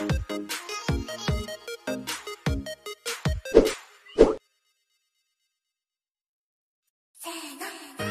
せーの。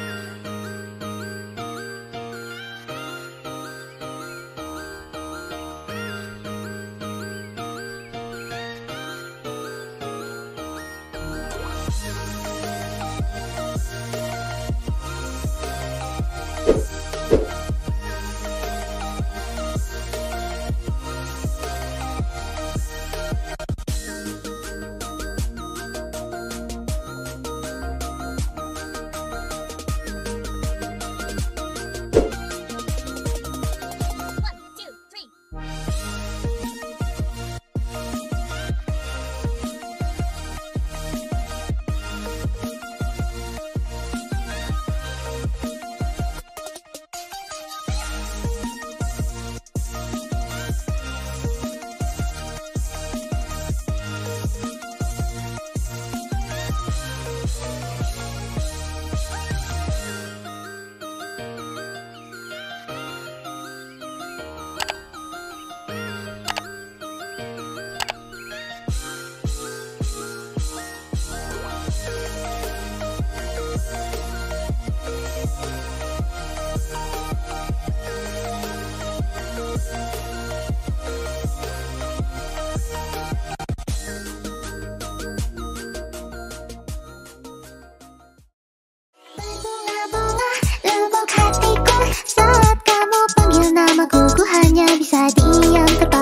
Namaku ku hanya bisa diam terpaku